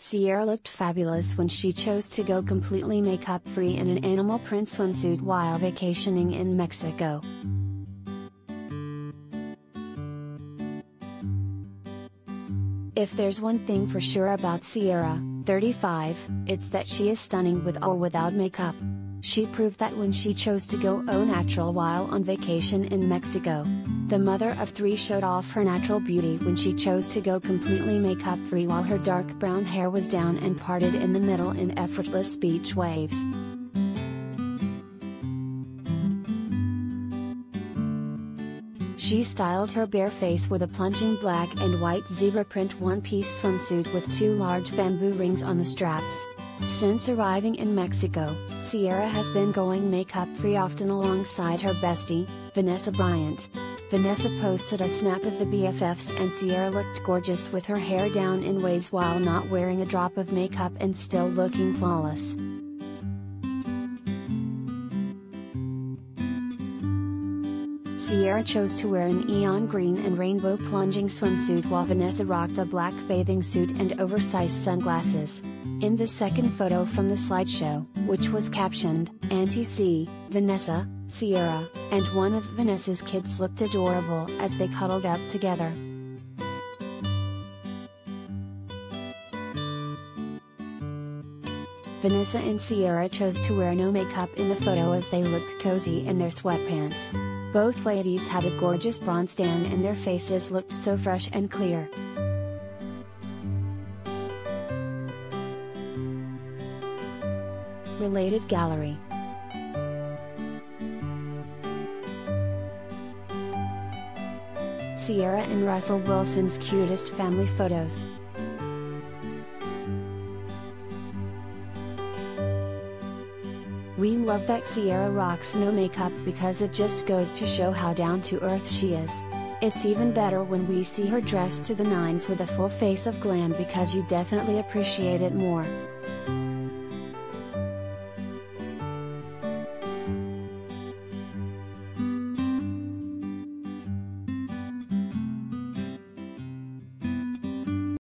Ciara looked fabulous when she chose to go completely makeup free in an animal print swimsuit while vacationing in Mexico. If there's one thing for sure about Ciara, 35, it's that she is stunning with or without makeup. She proved that when she chose to go au natural while on vacation in Mexico. The mother of three showed off her natural beauty when she chose to go completely makeup free while her dark brown hair was down and parted in the middle in effortless beach waves. She styled her bare face with a plunging black and white zebra print one-piece swimsuit with two large bamboo rings on the straps. Since arriving in Mexico, Ciara has been going makeup free often alongside her bestie, Vanessa Bryant. Vanessa posted a snap of the BFFs and Ciara looked gorgeous with her hair down in waves while not wearing a drop of makeup and still looking flawless. Ciara chose to wear an eon green and rainbow plunging swimsuit while Vanessa rocked a black bathing suit and oversized sunglasses. In the second photo from the slideshow, which was captioned, Auntie C, Vanessa, Ciara, and one of Vanessa's kids looked adorable as they cuddled up together. Vanessa and Ciara chose to wear no makeup in the photo as they looked cozy in their sweatpants. Both ladies had a gorgeous bronze tan and their faces looked so fresh and clear. Related Gallery Ciara and Russell Wilson's cutest family photos. We love that Ciara rocks no makeup because it just goes to show how down to earth she is. It's even better when we see her dressed to the nines with a full face of glam because you definitely appreciate it more.